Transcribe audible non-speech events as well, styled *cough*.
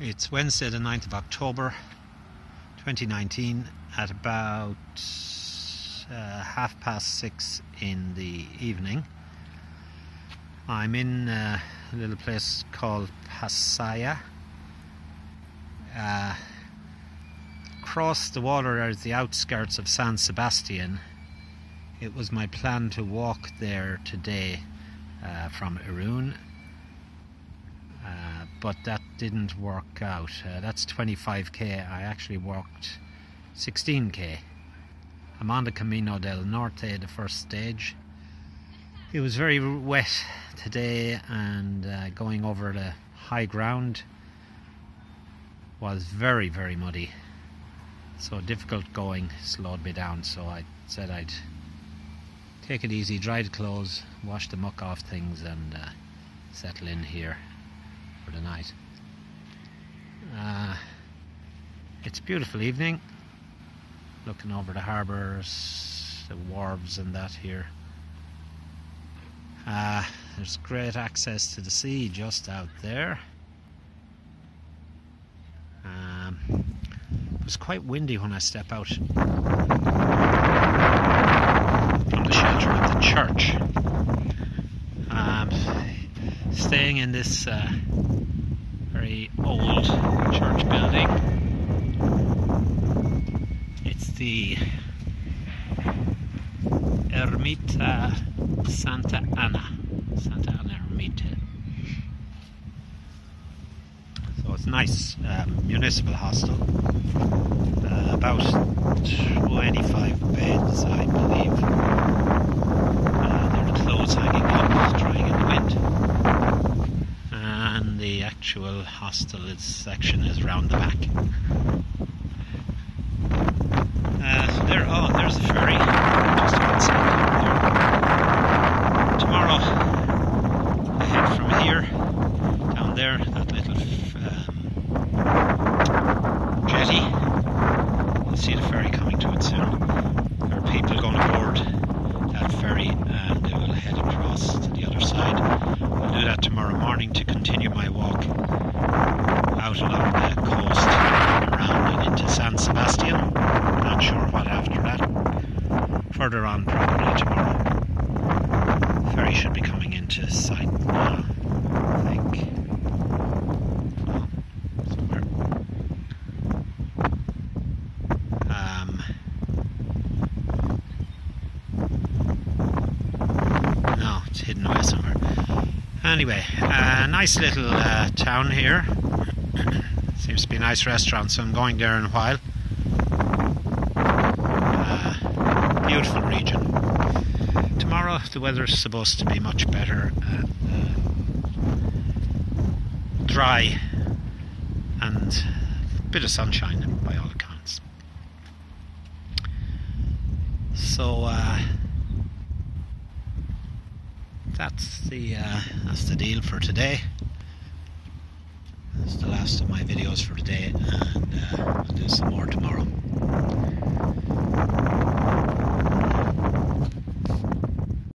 It's Wednesday, the 9th of October 2019, at about uh, half past six in the evening. I'm in uh, a little place called Pasaia. Uh, across the water are the outskirts of San Sebastian. It was my plan to walk there today uh, from Irun but that didn't work out. Uh, that's 25k. I actually walked 16k. I'm on the Camino del Norte, the first stage. It was very wet today, and uh, going over the high ground was very, very muddy. So difficult going slowed me down. So I said I'd take it easy, dry the clothes, wash the muck off things, and uh, settle in here for the night. Uh, it's a beautiful evening, looking over the harbours, the wharves, and that here. Uh, there's great access to the sea just out there. Um, it was quite windy when I step out from the shelter of the church. Um, staying in this uh, church building. It's the Ermita Santa Ana. Santa Ana Ermita. So it's nice um, municipal hostel. Uh, about 25 beds, I believe. Uh, there are clothes hanging up, drying in the wind the actual hostel section is round the back. Uh, there, oh, there's the ferry just outside there. Tomorrow, ahead from here, down there, that little um, jetty. You'll see the ferry coming to it soon. There are people going aboard that ferry and they will head across to the other side. I'll do that tomorrow morning to continue my walk out along the coast around and into San Sebastian. Not sure what after that. Further on probably tomorrow. Ferry should be coming into sight now, I think. Anyway, uh, nice little uh, town here. *clears throat* Seems to be a nice restaurant, so I'm going there in a while. Uh, beautiful region. Tomorrow the weather's supposed to be much better uh, dry and a bit of sunshine by all accounts. So uh, that's the uh, that's the deal for today. That's the last of my videos for today, and uh, I'll do some more tomorrow.